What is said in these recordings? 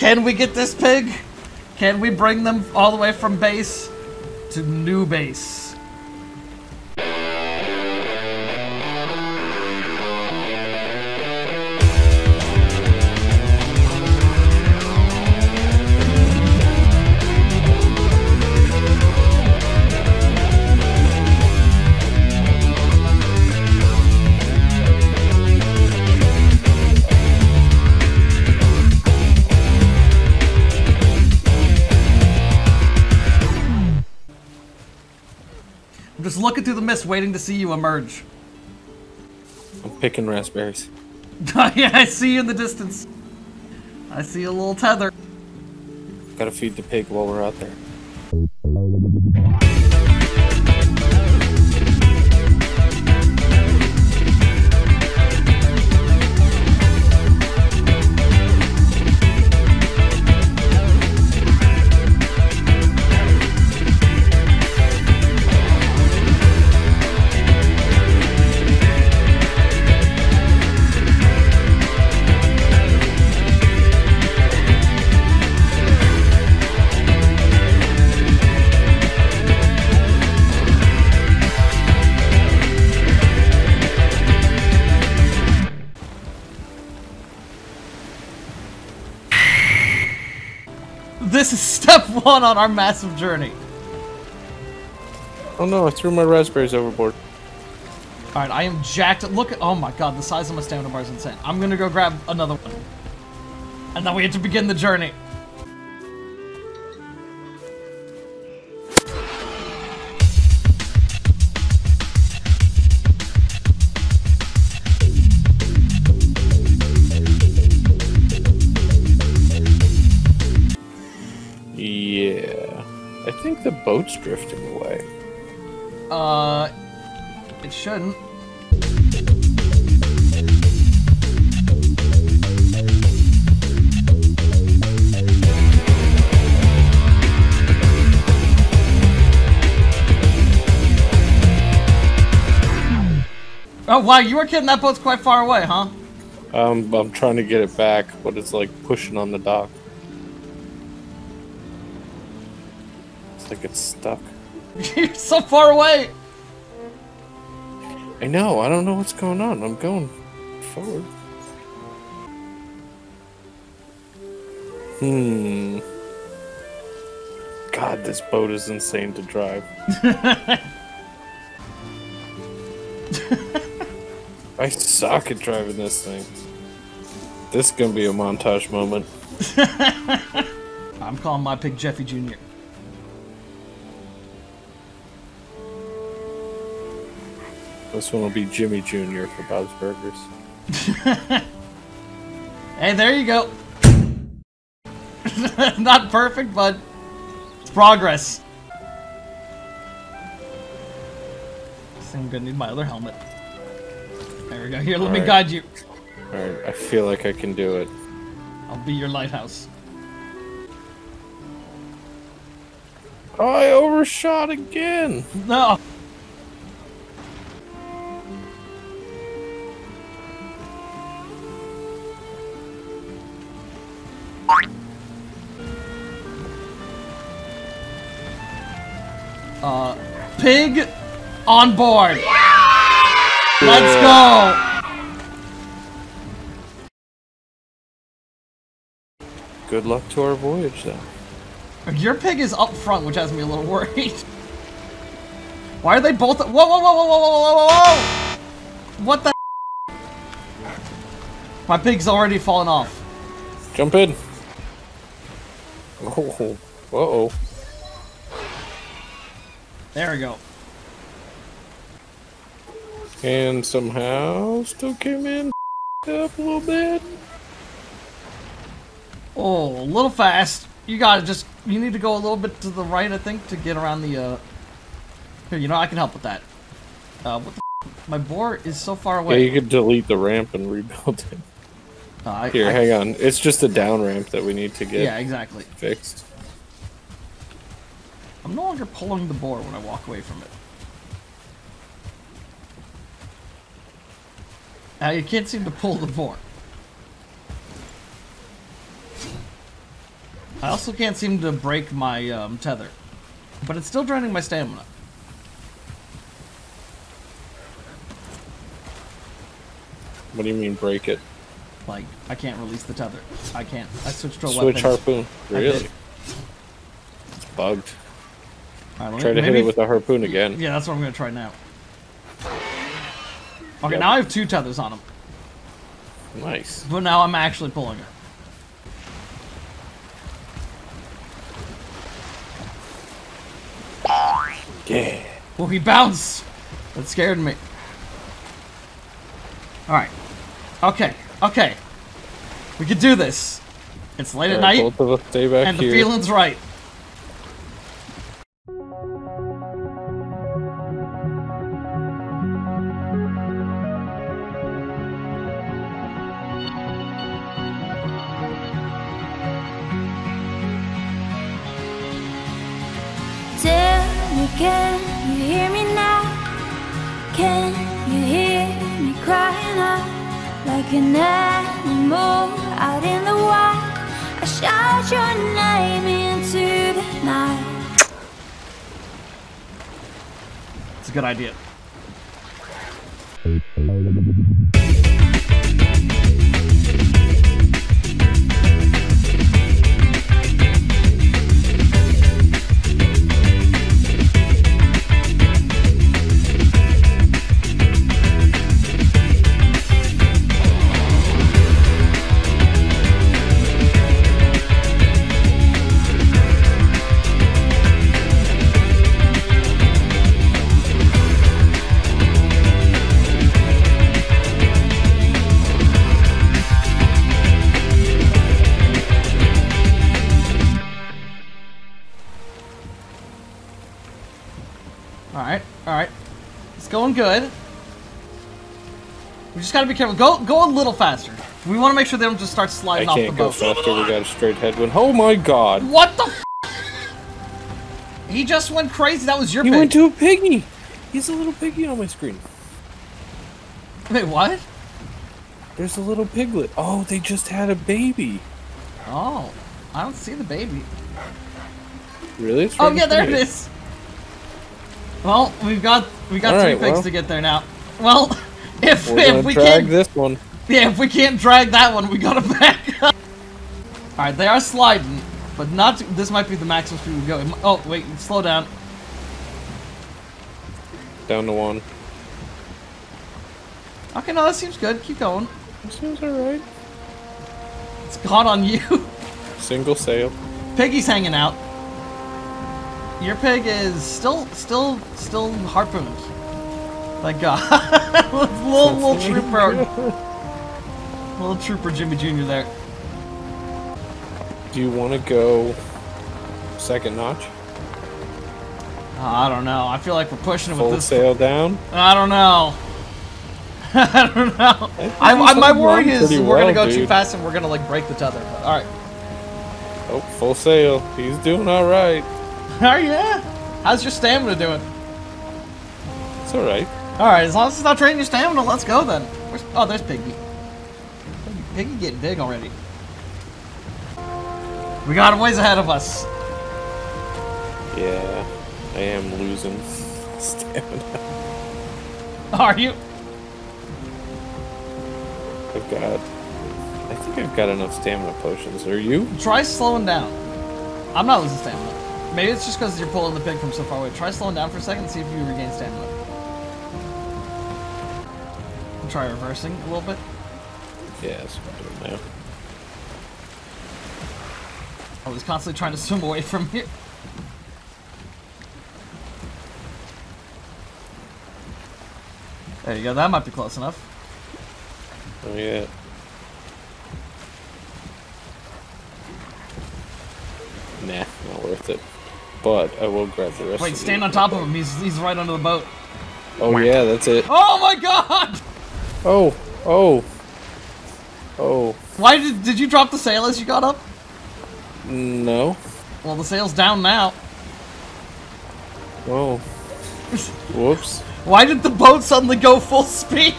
Can we get this pig? Can we bring them all the way from base to new base? Looking through the mist, waiting to see you emerge. I'm picking raspberries. yeah, I see you in the distance. I see a little tether. Gotta feed the pig while we're out there. One on our massive journey. Oh no, I threw my raspberries overboard. All right, I am jacked. Look at, oh my god, the size of my stamina bar is insane. I'm gonna go grab another one. And then we have to begin the journey. Boat's drifting away. Uh, it shouldn't. Oh wow, you were kidding. That boat's quite far away, huh? Um, I'm trying to get it back, but it's like pushing on the dock. Like it's stuck. You're so far away. I know, I don't know what's going on. I'm going forward. Hmm. God, this boat is insane to drive. I suck at driving this thing. This is gonna be a montage moment. I'm calling my pig Jeffy Jr. This one will be Jimmy Jr. for Bob's Burgers. Hey, there you go. Not perfect, but it's progress. I think I'm gonna need my other helmet. There we go. Here, let me Alright. guide you. Alright, I feel like I can do it. I'll be your lighthouse. Oh, I overshot again! No. Pig on board. Let's go. Good luck to our voyage, then. Your pig is up front, which has me a little worried. Why are they both? Whoa, whoa, whoa, whoa, whoa, whoa, whoa, whoa! What the? My pig's already fallen off. Jump in! Oh, uh oh. There we go. And somehow still came in up a little bit. Oh, a little fast. You gotta just. You need to go a little bit to the right, I think, to get around the. uh... Here, you know, I can help with that. Uh, what the? F My boar is so far Yeah, away. you could delete the ramp and rebuild it. Uh, I- Here, I- hang on. It's just a down ramp that we need to get Yeah, exactly. fixed. I'm no longer pulling the boar when I walk away from it. Now you can't seem to pull the boar. I also can't seem to break my um, tether. But it's still draining my stamina. What do you mean break it? Like, I can't release the tether. I can't. I switched to a Switch weapon. harpoon. Really? It's bugged. Alright, let Try to hit it with a harpoon again. Yeah, that's what I'm gonna try now. Okay, Yep. now I have two tethers on him, Nice. but now I'm actually pulling it. Yeah. Well, he bounced. That scared me. All right. Okay. Okay. We can do this. It's late at Alright, night, both of us stay back and the feeling's right. Going good. We just gotta be careful. Go, go a little faster. We want to make sure they don't just start I sliding off the can't go boat. faster. We got a straight headwind. Oh my god. What the? F he just went crazy. That was your He pig. went to a piggy. He's a little piggy on my screen. Wait, what? There's a little piglet. Oh, they just had a baby. Oh, I don't see the baby. Really? Oh yeah, there it is. Well, we've got we got All three right, pigs well. to get there now. Well, if We're if we drag can't this one. yeah if we can't drag that one, we gotta back up. All right, they are sliding, but not. To, this might be the maximum speed we go. Oh wait, slow down. Down to one. Okay, no, that seems good. Keep going. This seems alright. It's caught on you. Single sail. Piggy's hanging out. Your pig is still, still, still harpooned. Thank God. little, little trooper, little trooper Jimmy Jr. there. Do you want to go second notch? Oh, I don't know. I feel like we're pushing it with Full this. sail down? I don't know. I don't know. I, I, my worry is we're gonna go too fast and we're gonna like break the tether. But, all right. Oh, full sail. He's doing alright. Oh yeah. How's your stamina doing? It's alright. All right. As long as it's not draining your stamina, let's go then. Where's, oh, there's Piggy. Piggy getting big already. We got a ways ahead of us. Yeah, I am losing stamina. Are you? I've got. I think I've got enough stamina potions. Are you? Try slowing down. I'm not losing stamina. Maybe it's just because you're pulling the pig from so far away. Try slowing down for a second and see if you regain stamina. Try reversing a little bit. Yeah, that's what I'm doing now. I was constantly trying to swim away from here. There you go. That might be close enough. Oh yeah. Nah, not worth it. But I will grab the rest. Wait, of stand on top of him. He's he's right under the boat. Oh yeah, that's it. Oh my god! Oh, oh, oh. Why did did you drop the sail as you got up? No. Well, the sail's down now. Oh. Whoops. Why did the boat suddenly go full speed?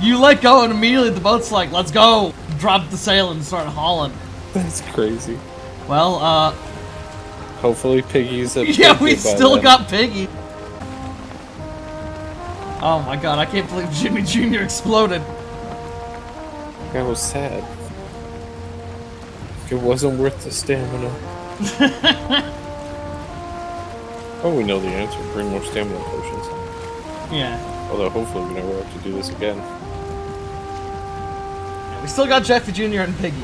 You let go and immediately the boat's like, let's go. Drop the sail and start hauling. That's crazy. Well, uh, Hopefully Piggy's a yeah, Piggy we still then. got Piggy. Oh my god, I can't believe Jimmy Jr. exploded. That was sad. It wasn't worth the stamina. oh, we know the answer. Bring more stamina potions. Yeah. Although hopefully we never have to do this again. We still got Jeffy Jr. and Piggy.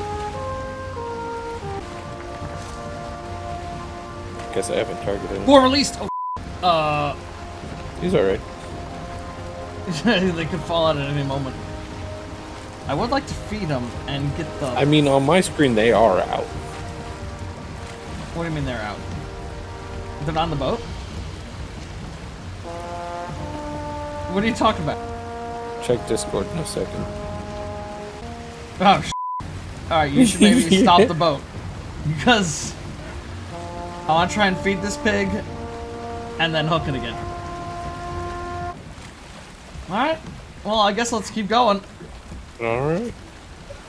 Guess I haven't targeted him. War released! Oh, uh, He's alright. they could fall out at any moment. I would like to feed them and get the... I mean, on my screen they are out. What do you mean they're out? They're not on the boat? What are you talking about? Check Discord in a second. Oh, sh Alright, you should maybe stop the boat. Because I want to try and feed this pig and then hook it again. Alright. Well, I guess let's keep going. Alright.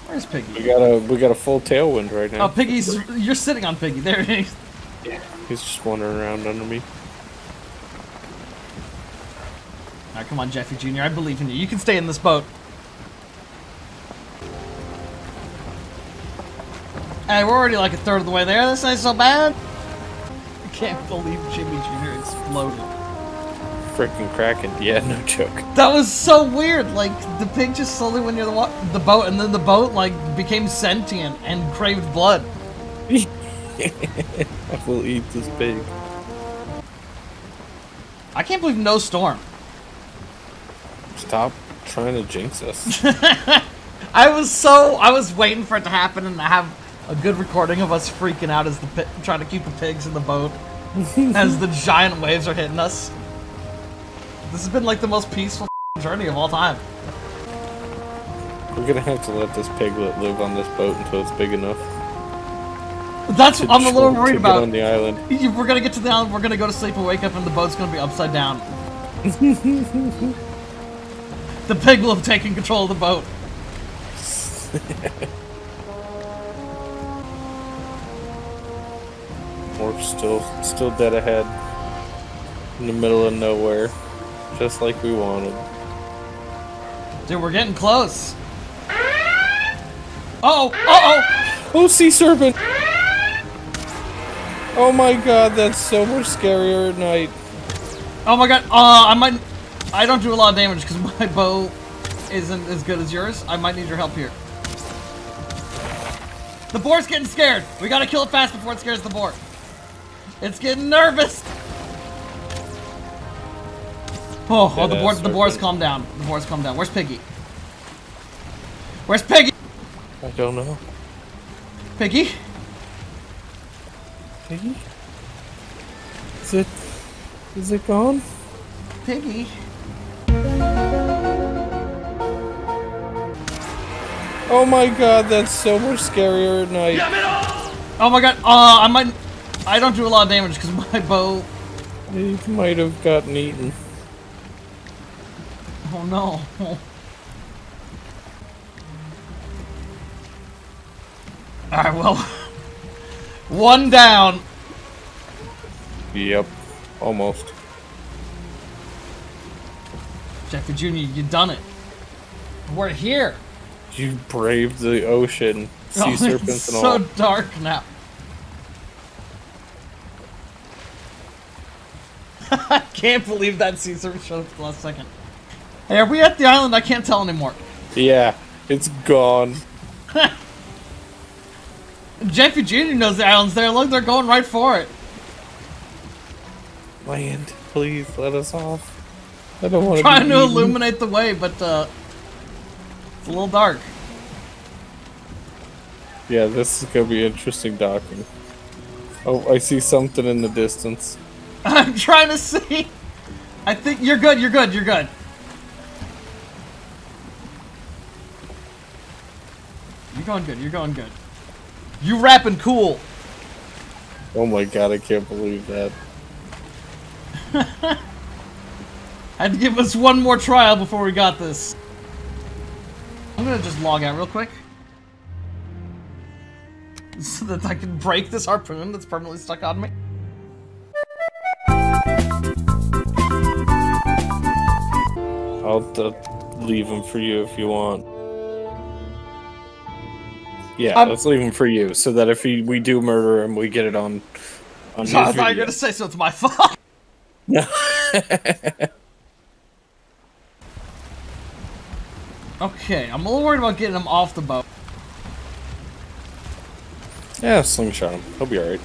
Where's Piggy? We got a we got a full tailwind right now. Oh, Piggy's... You're sitting on Piggy. There he is. Yeah, He's just wandering around under me. Alright, come on, Jeffy Jr. I believe in you. You can stay in this boat. Hey, we're already like a third of the way there. This ain't so bad. I can't believe Jimmy Jr. exploded. Freaking Kraken. Yeah, no joke. That was so weird. Like the pig just slowly went near the the boat, and then the boat like became sentient and craved blood. I will eat this pig. I can't believe no storm. Stop trying to jinx us. I was so I was waiting for it to happen and to have a good recording of us freaking out as the pi- trying to keep the pigs in the boat as the giant waves are hitting us. This has been like the most peaceful journey of all time. We're gonna have to let this piglet live on this boat until it's big enough. That's what I'm a little worried to about. Get on the island. We're gonna get to the island, we're gonna go to sleep and wake up, and the boat's gonna be upside down. the pig will have taken control of the boat. We're still still dead ahead. In the middle of nowhere. Just like we wanted. Dude, we're getting close. Uh oh! Uh oh! Oh, sea serpent! Oh my god, that's so much scarier at night. Oh my god! Uh, I might. I don't do a lot of damage because my bow isn't as good as yours. I might need your help here. The boar's getting scared. We gotta kill it fast before it scares the boar. It's getting nervous. Oh, oh the Dead boar, the boar's serpent. calmed down. The boar's calmed down. Where's Piggy? Where's Piggy? I don't know. Piggy? Piggy? Is it... Is it gone? Piggy? Oh my god, that's so much scarier at night. Oh my god! Uh, I might. I don't do a lot of damage because my bow. He might have gotten eaten. Oh no! All right, well, one down. Yep. Almost. Jeffy Jr., you done it. We're here. You braved the ocean. Sea Oh, serpents it's and so dark now. I can't believe that Caesar showed up at the last second. Hey, are we at the island? I can't tell anymore. Yeah, it's gone. Jeffy Jr. knows the island's there. Look, they're going right for it. Land, please let us off. I don't want to Trying to illuminate the way, but uh, it's a little dark. Yeah, this is gonna be interesting docking. Oh, I see something in the distance. I'm trying to see. I think you're good. You're good. You're good. You're going good. You're going good. You rapping cool. Oh my god, I can't believe that. Had to give us one more trial before we got this. I'm gonna just log out real quick. so that I can break this harpoon that's permanently stuck on me. I'll leave them for you if you want. Yeah, let's leave them for you, so that if we, we do murder him, we get it on. on So I thought you were gonna say so it's my fault. Okay, I'm a little worried about getting him off the boat. yeah, slingshot him. He'll be alright.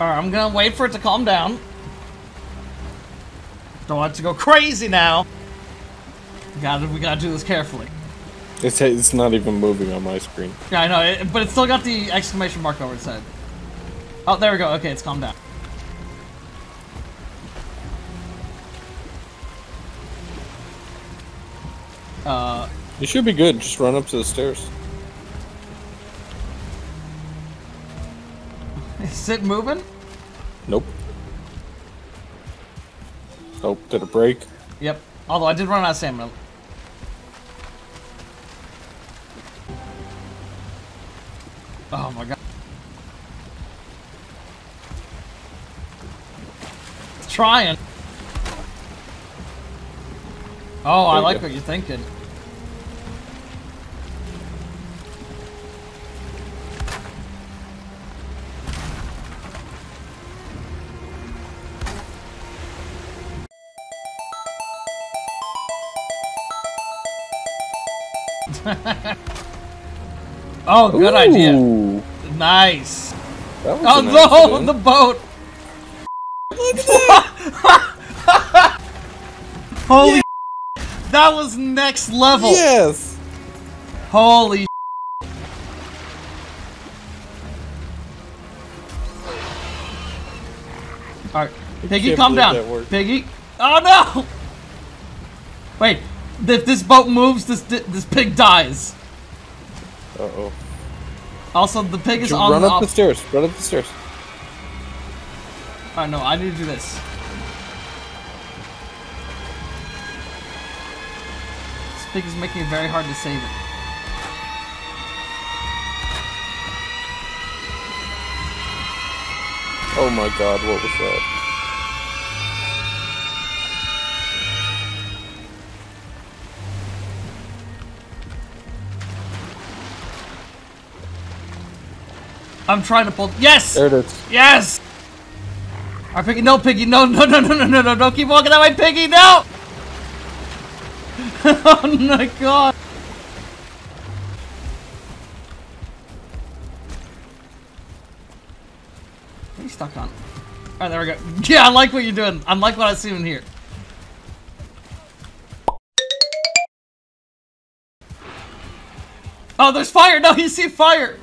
Alright, I'm gonna wait for it to calm down. Don't want it to go crazy now. We gotta, we gotta do this carefully. It's it's not even moving on my screen. Yeah, I know, it, but it's still got the exclamation mark over its head. Oh, there we go. Okay, it's calmed down. Uh, You should be good. Just run up to the stairs. Is it moving? Nope. Oh, did it break? Yep. Although I did run out of stamina. Oh my god. It's trying. Oh, I There you like go. what you're thinking. Oh, good idea. Nice. That Oh no, the boat. Holy That was next level. Yes. Holy Alright, Piggy, calm down. Piggy. Oh no! Wait, if this boat moves, this this pig dies. Uh oh. Also, the pig is on the. Run the up the stairs. Run up the stairs. Oh no, I need to do this. This pig is making it very hard to save it. Oh my god, what was that? I'm trying to pull. Yes! There it is. Yes! Alright, Piggy, no, Piggy, no, no, no, no, no, no, no, don't keep walking that way, Piggy, no! oh my god! What are you stuck on? Alright, there we go. Yeah, I like what you're doing. I like what I see in here. Oh, there's fire! No, you see fire!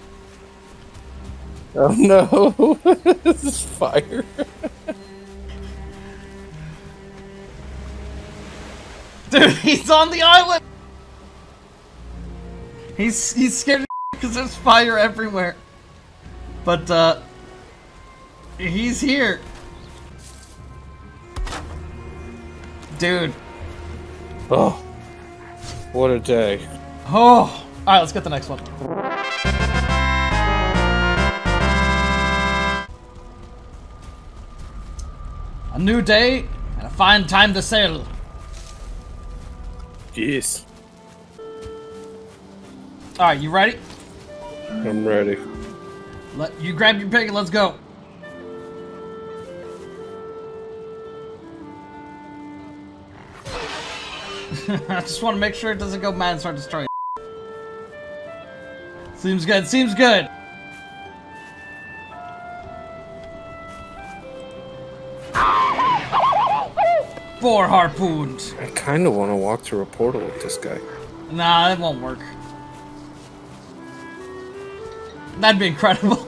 Oh no. this is fire. Dude, he's on the island! He's he's scared because there's fire everywhere. But uh he's here. Dude. Oh. What a day. Oh. Alright, let's get the next one. A new day and a fine time to sail. Yes. Alright, you ready? I'm ready. Let you grab your pig and let's go. I just want to make sure it doesn't go mad and start destroying. Seems good. Seems good. Four harpoons. I kind of want to walk through a portal with this guy. Nah, that won't work. That'd be incredible.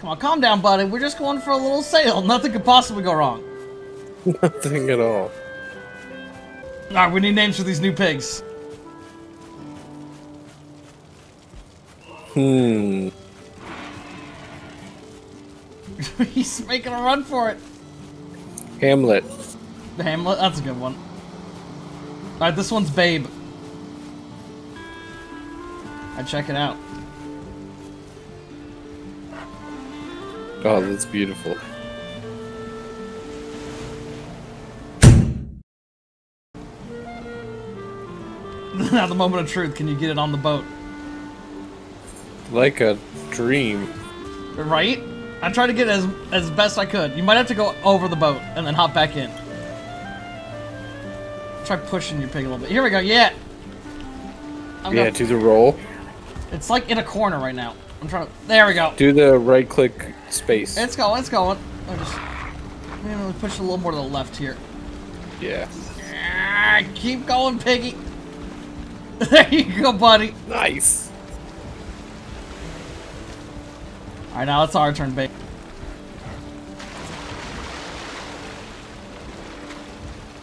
Come on, calm down, buddy. We're just going for a little sail. Nothing could possibly go wrong. Nothing at all. Alright, we need names for these new pigs. Hmm. He's making a run for it. Hamlet. The Hamlet, that's a good one. Alright, this one's Babe. I check it out. Oh, that's beautiful. now the moment of truth. Can you get it on the boat? Like a dream. Right? I tried to get as as best I could. You might have to go over the boat and then hop back in. Try pushing your pig a little bit. Here we go. Yeah. I'm Yeah, gonna- do the roll. it's like in a corner right now. I'm trying to. There we go. Do the right click space. It's going. It's going. I just. I'm gonna push a little more to the left here. Yeah. Ah, keep going, piggy. there you go, buddy. Nice. All right, now it's our turn, babe.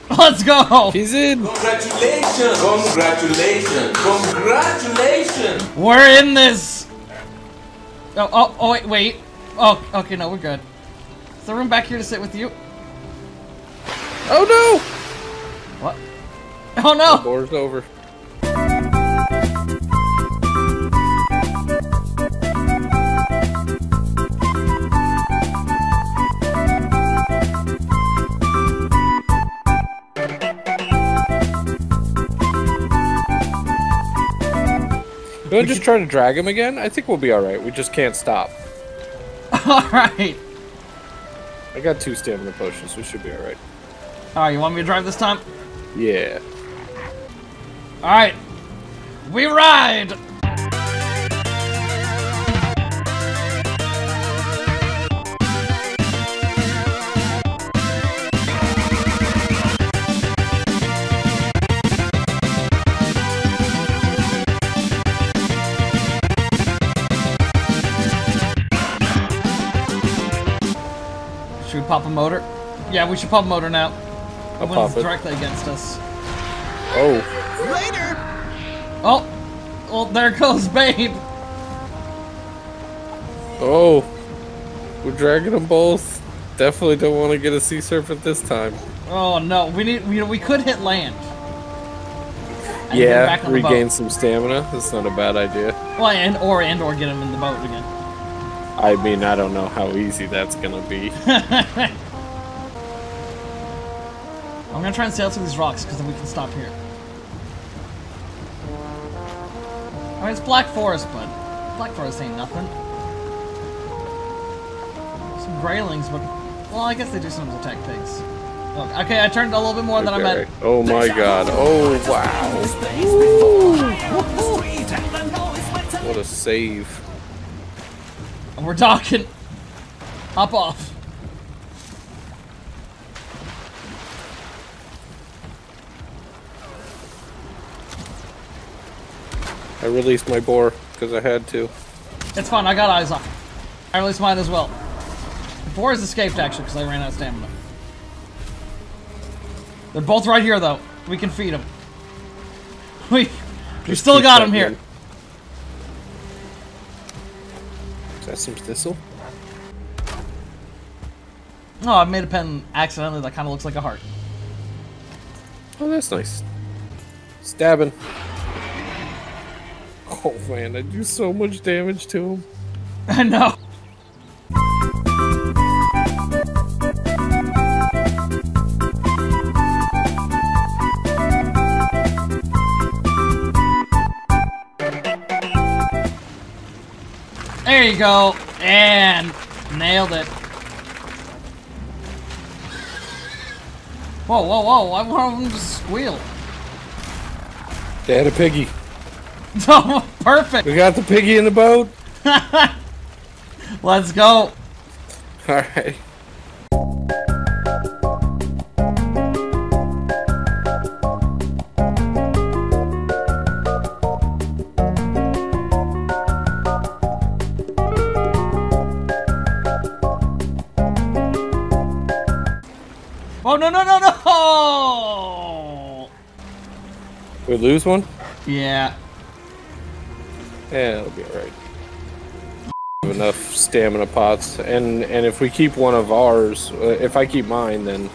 Let's go. He's in. Congratulations! Congratulations! Congratulations! We're in this. Oh, oh, oh, wait, wait. Oh, okay, no, we're good. Is there room back here to sit with you? Oh no! What? Oh no! no! Door's over. Want to just try to drag him again? I think we'll be alright. We just can't stop. All right. I got two stamina potions. We should be alright. All right, you want me to drive this time? Yeah. All right. We ride. Pop a motor? Yeah, we should pop a motor now. The I'll wind's pop it. directly against us. Oh. Later! Oh, well, there goes Babe. Oh. We're dragging them both. Definitely don't want to get a sea serpent this time. Oh no, we need. We, we could hit land. And yeah, back on boat. regain some stamina. That's not a bad idea. Well, and or and or get him in the boat again. I mean, I don't know how easy that's gonna be. I'm gonna try and sail through these rocks because then we can stop here. I mean, it's Black Forest, but Black Forest ain't nothing. Some Greylings, but well, I guess they do sometimes attack pigs. Look, okay, I turned a little bit more than I meant. Oh my god. Oh wow. What a save. We're talking. Hop off. I released my boar because I had to. It's fine, I got eyes on. I released mine as well. The boars escaped actually because I ran out of stamina. They're both right here though. We can feed them. We, we still got them here. That some thistle? Oh, I made a pen accidentally that kind of looks like a heart. Oh, that's nice. Stabbing. Oh man, I do so much damage to him. I know. There you go. And nailed it. Whoa, whoa, whoa. I want them to squeal. They had a piggy. Oh, perfect. We got the piggy in the boat. Let's go. Alright. Oh, We lose one? Yeah. Yeah, it'll be alright. Enough stamina pots, and and if we keep one of ours, uh, if I keep mine, then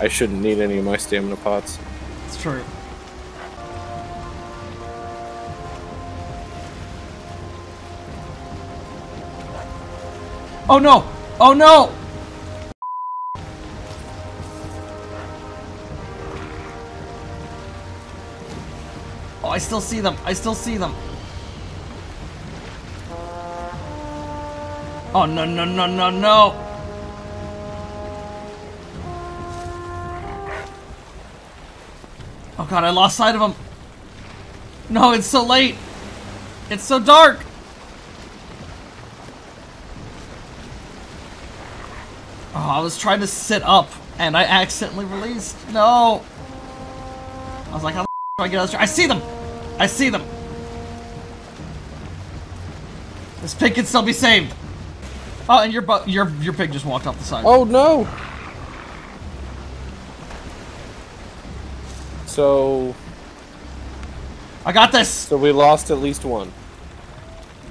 I shouldn't need any of my stamina pots. It's true. Oh no! Oh no! Still see them. I still see them. Oh no no no no no! Oh god, I lost sight of them. No, it's so late. It's so dark. Oh, I was trying to sit up and I accidentally released. No. I was like, how the do I get out of this? I see them. I see them. This pig can still be saved. Oh, and your your your pig just walked off the side. Oh no! So, I got this. so we lost at least one.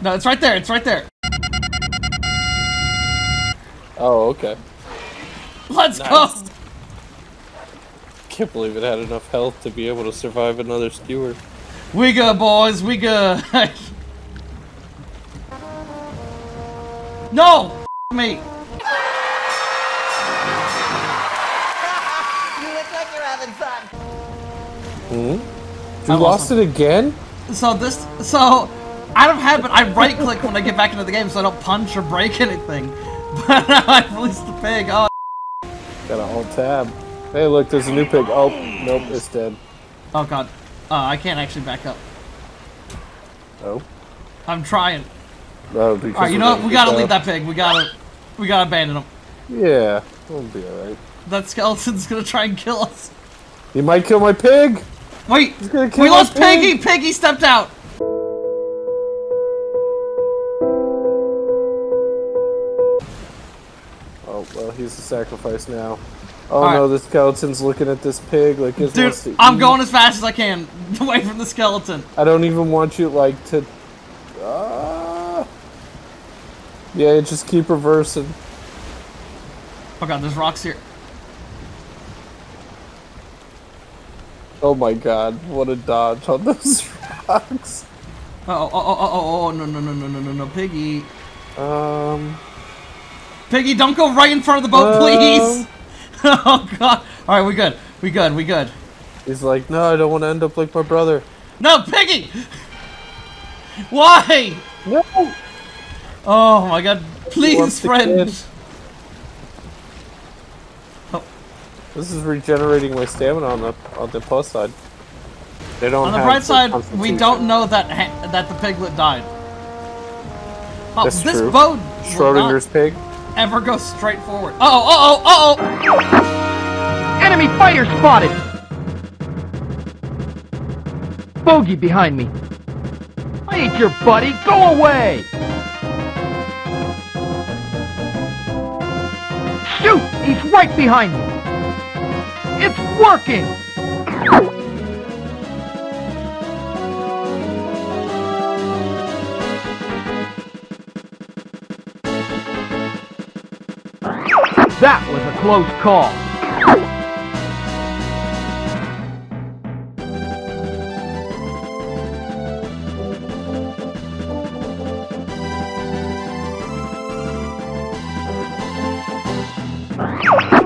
No, it's right there. It's right there. Oh, okay. Let's Nice. go. Can't believe it had enough health to be able to survive another skewer. We good, boys. We good. no, f- me. You look like you're having fun. Hmm? I You lost lost it again? So this, so out of habit, I right click when I get back into the game, so I don't punch or break anything. But now I released the pig. Oh, Got an alt tab. Hey, look, there's a new pig. Oh, nope, it's dead. oh god. Uh, I can't actually back up. Oh. I'm trying. Because All right, you know what? We gotta leave that. pig. We gotta, we gotta abandon him. Yeah, we'll be alright. That skeleton's gonna try and kill us. He might kill my pig! Wait, gonna kill we lost pig. Piggy. Piggy stepped out. Oh, well, he's a sacrifice now. Oh Alright. no, the skeleton's looking at this pig like it's Dude, I'm going as fast as I can away from the skeleton. I don't even want you, like, to... Ah. Yeah, just keep reversing. Oh god, there's rocks here. Oh my god, what a dodge on those rocks. Oh, oh, oh, oh, oh, oh, no, no, no, no, no, no, no, Piggy. Um... Piggy, don't go right in front of the boat, Um. please. oh god. All right, we good. We good. We good. He's like, no, I don't want to end up like my brother. No, Piggy. Why? No! Oh my god. Please, friend. kid. This is regenerating my stamina on the on the plus side. They don't On the bright side, we don't know that ha- that the piglet died. Oh, That's this true. boat Schrodinger's pig. Ever go straight forward. Uh oh, uh oh, uh oh. Enemy fighter spotted! Bogey behind me. I ain't your buddy. Go away! Shoot! He's right behind me. It's working! Close call.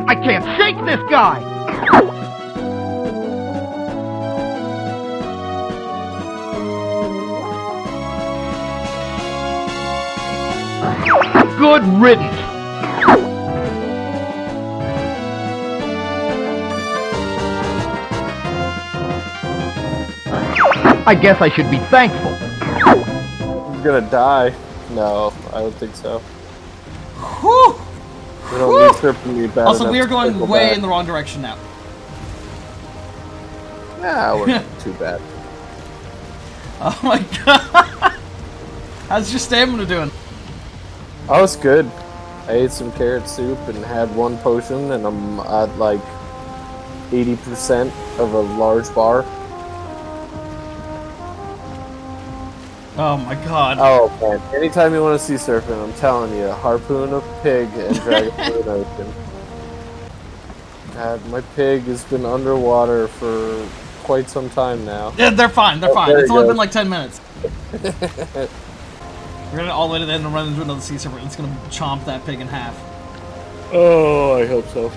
I can't shake this guy! Good riddance! I guess I should be thankful. He's gonna die. No, I don't think so. Whew. We don't Whew. need Serpent to be bad Also, we are going way back. in the wrong direction now. Nah, we're not too bad. Oh my god. How's your stamina doing? Oh, it's good. I ate some carrot soup and had one potion, and I'm at like 80% of a large bar. Oh my god. Oh man! Anytime you want to see surfing, I'm telling you, harpoon a pig and drag it through an ocean. God, my pig has been underwater for quite some time now. Yeah, they're fine. They're Oh, fine. It's only go. been like 10 minutes. We're gonna all the way to the end and run into another sea serpent. It's gonna chomp that pig in half. Oh, I hope so.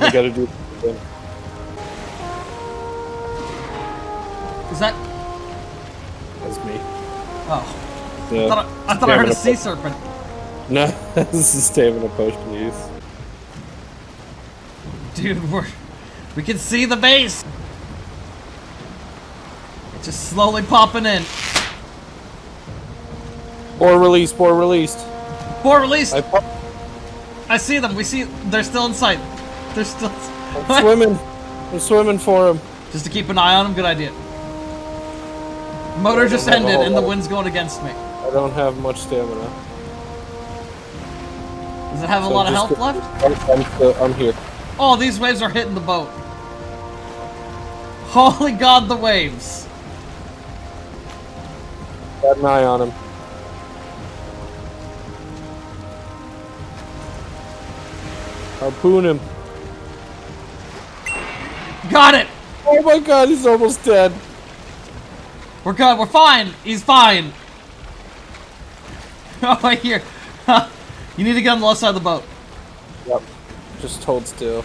we gotta do it again. Is that? That's me. Oh. I thought I, I, thought I heard a sea serpent. No, this is stamina potion use. Dude, we're we can see the base. It's just slowly popping in. Or released, or released. Boar released. I I, see them. We see they're still in sight. They're still. I'm swimming. I'm swimming for them. Just to keep an eye on them. Good idea. Motor just don't have a ended and the wind's going against me. I don't have much stamina. Does it have a lot of health left? I'm, I'm, still- I'm here. Oh, these waves are hitting the boat. Holy God, the waves. Got an eye on him. Harpoon him. Got it. Oh my god, he's almost dead. We're good. We're fine. He's fine. Oh, right here. you need to get on the left side of the boat. Yep. Just hold still.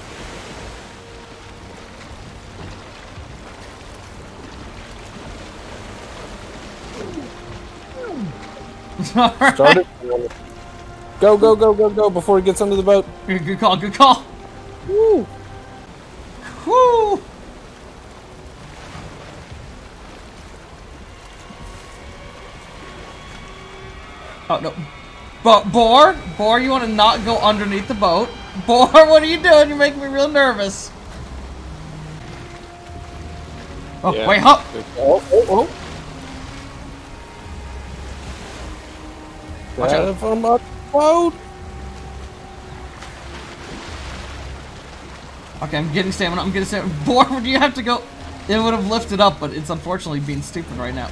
Alright. Start it. Go, go, go, go, go before he gets under the boat. Good good call. Good call. Woo! Oh no. But Boar, Boar, you want to not go underneath the boat? Boar, what are you doing? You're making me real nervous. Oh, Yeah. wait, huh? Oh, oh, oh. Watch Get out. from up boat. Okay, I'm getting stamina. I'm getting stamina. Boar, would you have to go? It would have lifted up, but it's unfortunately being stupid right now.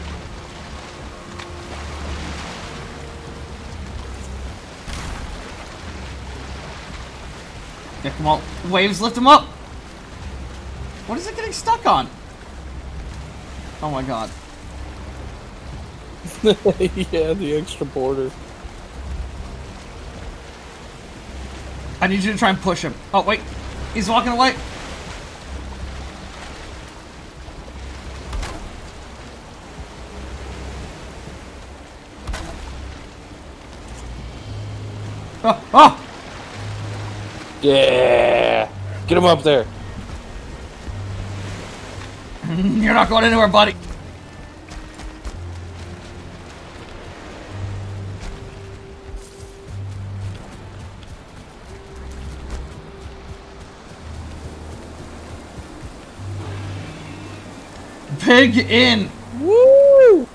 Yeah, come on. Waves, lift him up! What is it getting stuck on? Oh my god. yeah, the extra border. I need you to try and push him. Oh, wait. He's walking away. Oh, oh! Yeah! Get him up there. You're not going anywhere, buddy. Pig in. Woo!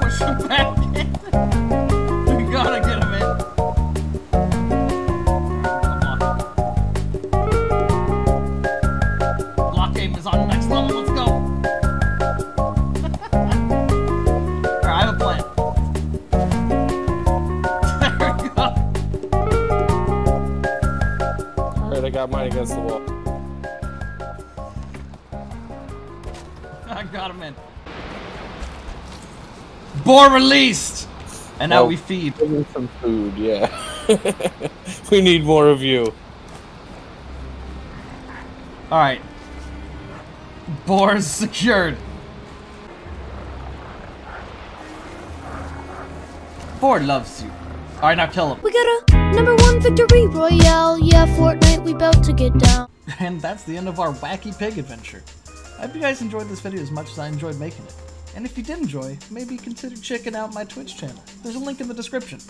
Push him back Boar released! And now Oh. we feed. Give me some food, yeah. we need more of you. Alright. Boar's secured. Boar loves you. Alright, now kill him. We got a number one victory royale. Yeah, Fortnite, we bout to get down. And that's the end of our wacky pig adventure. I hope you guys enjoyed this video as much as I enjoyed making it. And if you did enjoy, maybe consider checking out my Twitch channel. There's a link in the description.